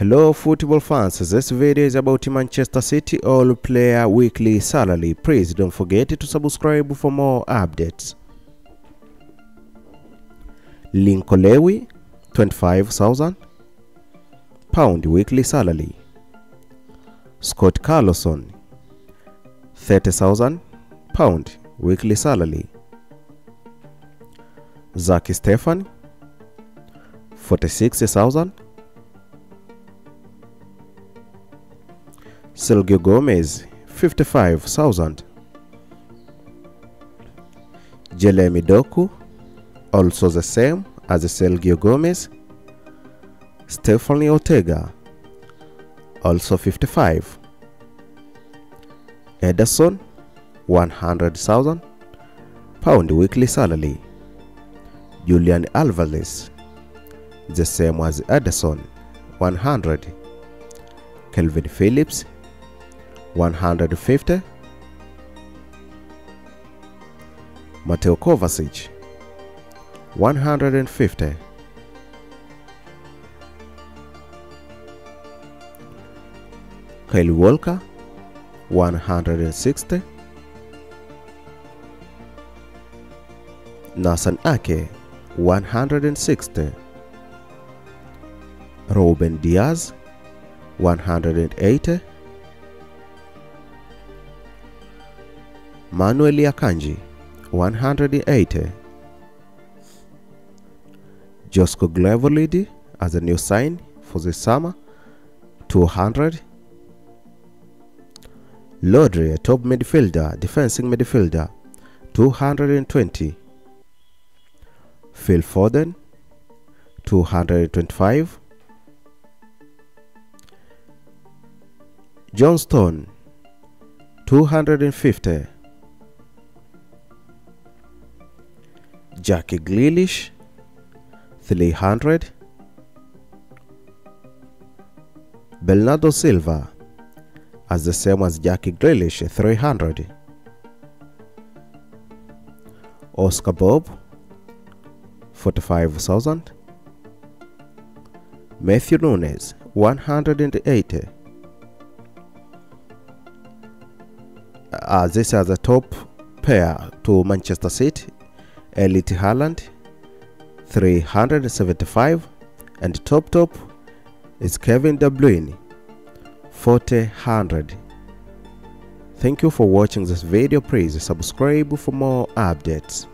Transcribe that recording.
Hello football fans, this video is about Manchester City all player weekly salary. Please don't forget to subscribe for more updates. Linkolewi Lewy 25,000 pound weekly salary. Scott Carlson 30,000 pound weekly salary. Zaki Stefan 46,000 Sergio Gomez 55,000 Jeremy Doku also the same as Sergio Gomez. Stefan Ortega also 55 Ederson 100,000 pound weekly salary. Julian Alvarez the same as Ederson 100 Kalvin Phillips 150 Mateo Kovacic 150 Kyle Walker 160 Nathan Ake 160 Ruben Dias 180 Manuel Akanji 180 Josko Glevolidi as a new sign for the summer 200 Rodri, a top midfielder, defensive midfielder 220 Phil Foden 225 John Stones 250 Jackie Grealish 300 Bernardo Silva as the same as Jackie Grealish 300 Oscar Bob 45,000 Matthew Nunes 180 uh, this is the top pair to Manchester City Elite Haaland 375 and top top is Kevin De Bruyne 400 Thank you for watching this video. Please subscribe for more updates